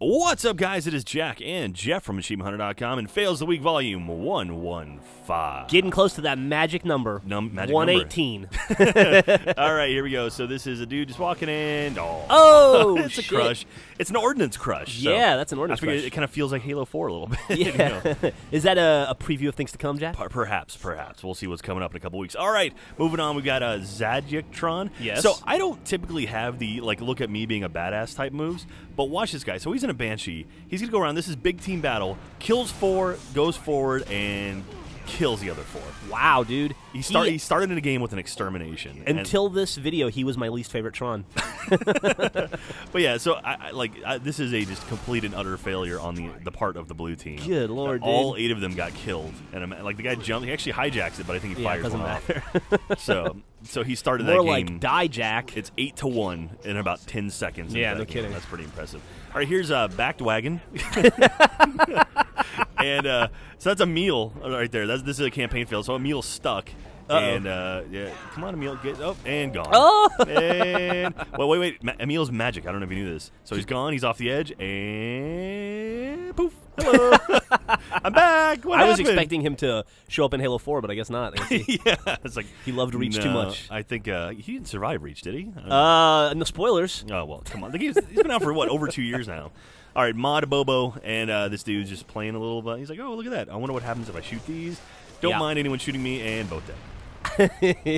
What's up, guys? It is Jack and Geoff from AchievementHunter.com and Fails the Week Volume 115. Getting close to that magic number. Num- magic 118. All right, here we go. So this is a dude just walking in. Oh, Oh, it's shit. a crush. It's an ordnance crush. so Yeah, that's an ordnance crush. It kind of feels like Halo 4 a little bit. you know. Yeah. Is that a, a preview of things to come, Jack? Per- Perhaps, perhaps. We'll see what's coming up in a couple weeks. All right, moving on. We've got uh, Zadjiktron. Yes. So I don't typically have the like look at me being a badass type moves, but watch this guy. So he's a banshee. He's gonna go around. This is big team battle. Kills four, goes forward, and kills the other four. Wow, dude. He start he started in the game with an extermination. and- Until this video, he was my least favorite Tron. but yeah, so I, I like I, this is a just complete and utter failure on the the part of the blue team. Good lord, All eight of them got killed, and I'm, like the guy jumped. He actually hijacks it, but I think he Yeah, fires doesn't one off. so so he started More that like game. die, Jack. It's eight to one in about ten seconds. Yeah, no game. kidding. That's pretty impressive. All right, here's uh, backed wagon, and uh, so that's Emile right there. That's this is a campaign fail. So Emile stuck. Uh-oh. And uh, yeah, come on, Emile, get up and gone. Oh! and well, wait, wait, Ma- Emile's magic. I don't know if you knew this. So he's gone. He's off the edge, and poof. Hello, I'm back. What I was happened? expecting him to show up in Halo 4, but I guess not. He- yeah, it's like He loved Reach too much. I think uh, he didn't survive Reach, did he? uh, no spoilers. Oh well, come on. The game's he's been out for what over two years now. All right, Mod Bobo and uh, this dude's just playing a little. But he's like, oh look at that. I wonder what happens if I shoot these. Don't Yeah. mind anyone shooting me, and both dead.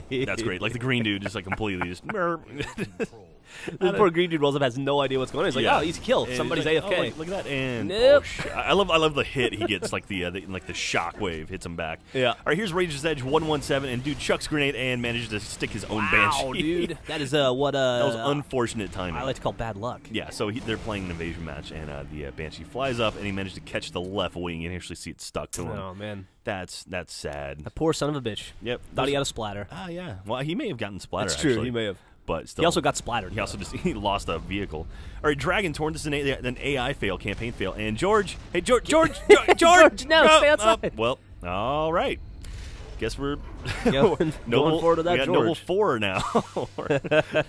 That's great. Like the green dude, just like completely just. The poor green dude rolls up, has no idea what's going on. He's like, Yeah. oh, he's killed. And Somebody's he's like, AFK. Oh, look at that, and Nope. oh, shit. I I love, I love the hit he gets, like the, uh, the like the shock wave hits him back. Yeah. All right, here's Rage's Edge one one seven, and dude chucks grenade and manages to stick his own wow, banshee. dude. That is uh, what uh, that was unfortunate timing. I like to call bad luck. Yeah, so he, they're playing an invasion match, and uh, the uh, Banshee flies up, and he managed to catch the left wing, and actually see it stuck to him. Oh, man. That's that's sad. A poor son of a bitch. Yep. Thought he had a splatter. Ah, yeah. Well, he may have gotten splatter. That's true, actually, he may have. But still, He also got splattered. He also just he lost a vehicle. All right, Dragon Torn. This is an, A- an AI fail, campaign fail, and George. Hey, George, George, George, George, no, oh, stay outside. well, all right. Guess we're Going- Noble, forward to that we got Noble four now.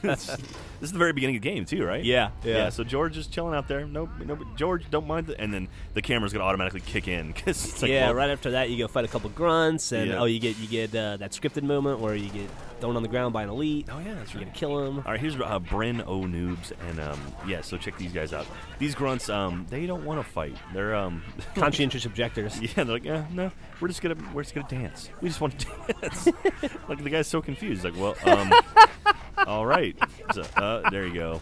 this, is the very beginning of the game too, right? Yeah, yeah. So George is chilling out there. No, no, George, don't mind. The, and then the camera's gonna automatically kick in because like, yeah, well, right after that, you go fight a couple grunts, and Yeah. oh, you get you get uh, that scripted moment where you get thrown on the ground by an elite. Oh yeah, that's You're right. gonna kill him. All right, here's uh, Bren O Noobs, and um, yeah, so check these guys out. These grunts, um, they don't want to fight. They're um, Conscientious objectors. yeah, they're like, yeah, no, we're just gonna, we're just gonna dance. We just want to dance. like the guy's so confused. Like, well, um, all right, so, uh, there you go.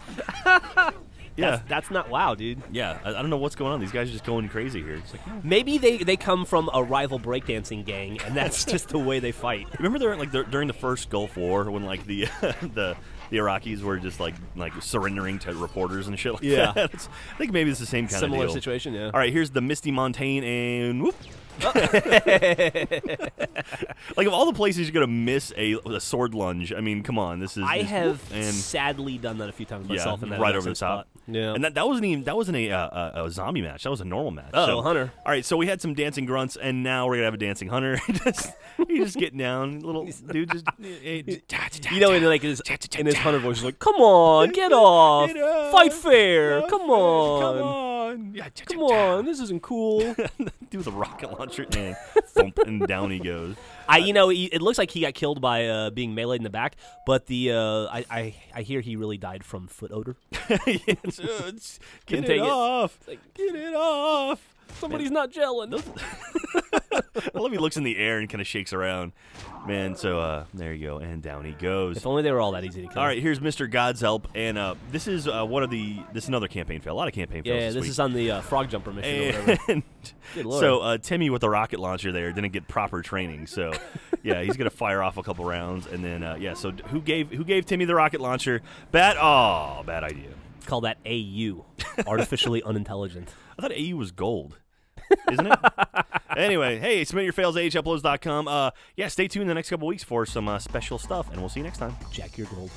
Yeah, That's, that's not wow, dude. yeah. I, I don't know what's going on. These guys are just going crazy here. It's like, oh. Maybe they, they come from a rival breakdancing gang, and that's just the way they fight. remember there, like there, during the first Gulf War when like the the the Iraqis were just like like surrendering to reporters and shit like Yeah. that. It's- I think maybe it's the same kind Similar of deal. situation, yeah. All right, here's the Misty Montaigne and whoop. like of all the places you're gonna miss a, a sword lunge, I mean, come on, this is I this- have and sadly done that a few times yeah, myself. in that right over the top. spot. Yeah. and that, that wasn't even that wasn't a, uh, a a zombie match. That was a normal match. Uh-oh, so, Hunter. All right, so we had some dancing grunts, and now we're gonna have a dancing hunter. just he just getting down, little dude. Just eh, eh, You know, in like his in his hunter voice, he's like, "Come on, get off, fight fair, Come come on, on, come on, Yeah, come on, this isn't cool." Do the rocket launcher and thump, and down he goes. I, you know, he, it looks like he got killed by uh, being meleeed in the back, but the uh, I, I I hear he really died from foot odor. it's, uh, it's, get it off. get it off. Somebody's not gelling. I love he looks in the air and kind of shakes around. Man, so uh, there you go, and down he goes. If only they were all that easy to kill. All right, here's Mr. God's help, and uh, this is uh, one of the this is another campaign fail. A lot of campaign fails. Yeah, this, this is on the uh, frog jumper mission or whatever. Good lord. so uh, Timmy with the rocket launcher there didn't get proper training. So yeah, he's gonna fire off a couple rounds, and then uh, yeah. So who gave who gave Timmy the rocket launcher? Bad. Oh, bad idea. Call that AU, artificially unintelligent. I thought AU was gold. Isn't it? Anyway, hey, submit your fails at ahuploads.com. Uh, yeah, stay tuned the next couple weeks for some uh, special stuff, and we'll see you next time. Jack your gold.